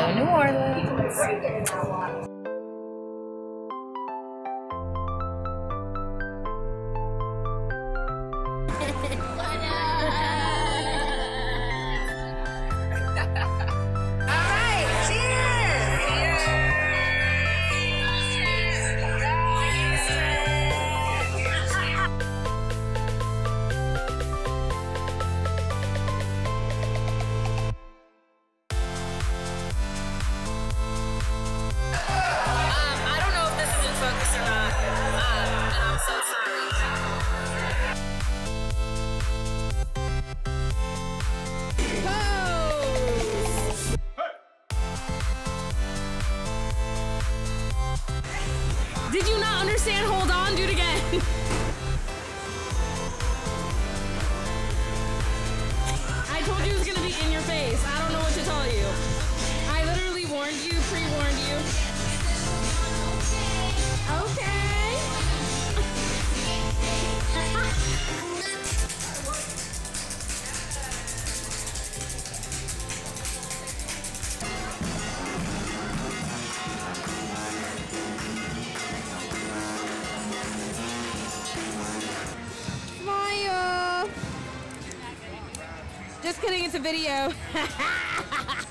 Hello, New Orleans. Um, Did you not understand? Hold on, do it again. I told you it was gonna be in your face. I don't know what to tell you. I literally warned you, pre-warned you. Just kidding, it's a video.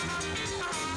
Thank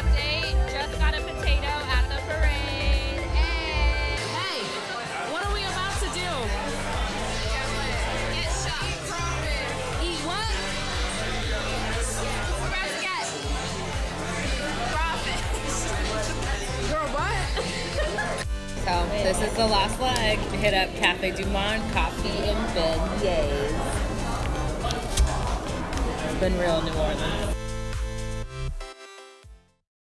Update, just got a potato at the parade. Hey! Hey! What are we about to do? Get shot. Eat what? We're about get crawfish. Girl, what? So this is the last leg. Hit up Cafe Du Monde, coffee and beignets. It's been real New Orleans.